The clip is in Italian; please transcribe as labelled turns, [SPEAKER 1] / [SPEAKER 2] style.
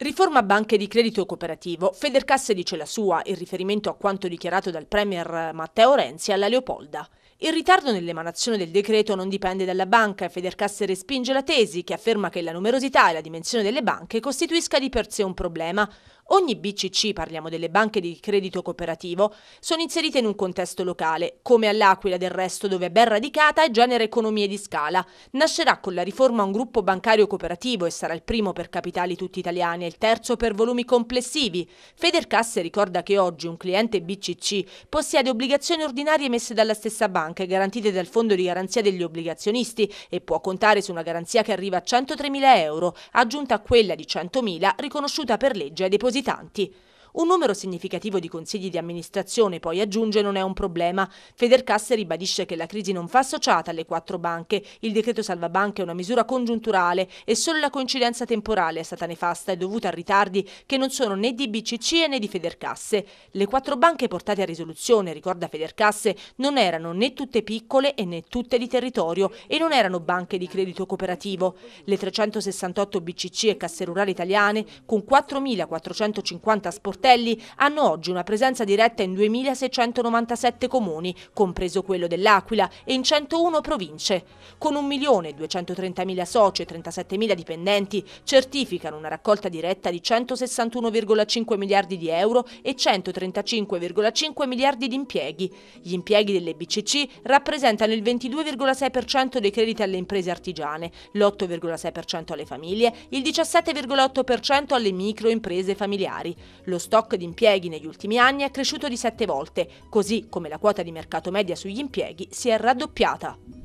[SPEAKER 1] Riforma banche di credito cooperativo. Federcasse dice la sua, in riferimento a quanto dichiarato dal Premier Matteo Renzi alla Leopolda. Il ritardo nell'emanazione del decreto non dipende dalla banca e Federcasse respinge la tesi che afferma che la numerosità e la dimensione delle banche costituisca di per sé un problema. Ogni BCC, parliamo delle banche di credito cooperativo, sono inserite in un contesto locale, come all'Aquila del resto dove è ben radicata e genera economie di scala. Nascerà con la riforma un gruppo bancario cooperativo e sarà il primo per capitali tutti italiani e il terzo per volumi complessivi. Federcasse ricorda che oggi un cliente BCC possiede obbligazioni ordinarie emesse dalla stessa banca e garantite dal Fondo di garanzia degli obbligazionisti e può contare su una garanzia che arriva a 103.000 euro, aggiunta a quella di 100.000 riconosciuta per legge ai depositari visitanti. Un numero significativo di consigli di amministrazione, poi aggiunge, non è un problema. Federcasse ribadisce che la crisi non fa associata alle quattro banche. Il decreto salva banche è una misura congiunturale e solo la coincidenza temporale è stata nefasta e dovuta a ritardi che non sono né di BCC né di Federcasse. Le quattro banche portate a risoluzione, ricorda Federcasse, non erano né tutte piccole e né tutte di territorio e non erano banche di credito cooperativo. Le 368 BCC e casse rurali italiane, con 4.450 sportelli sportelli hanno oggi una presenza diretta in 2.697 comuni, compreso quello dell'Aquila, e in 101 province. Con 1.230.000 soci e 37.000 dipendenti certificano una raccolta diretta di 161,5 miliardi di euro e 135,5 miliardi di impieghi. Gli impieghi delle BCC rappresentano il 22,6% dei crediti alle imprese artigiane, l'8,6% alle famiglie, il 17,8% alle microimprese familiari. Lo stock di impieghi negli ultimi anni è cresciuto di sette volte, così come la quota di mercato media sugli impieghi si è raddoppiata.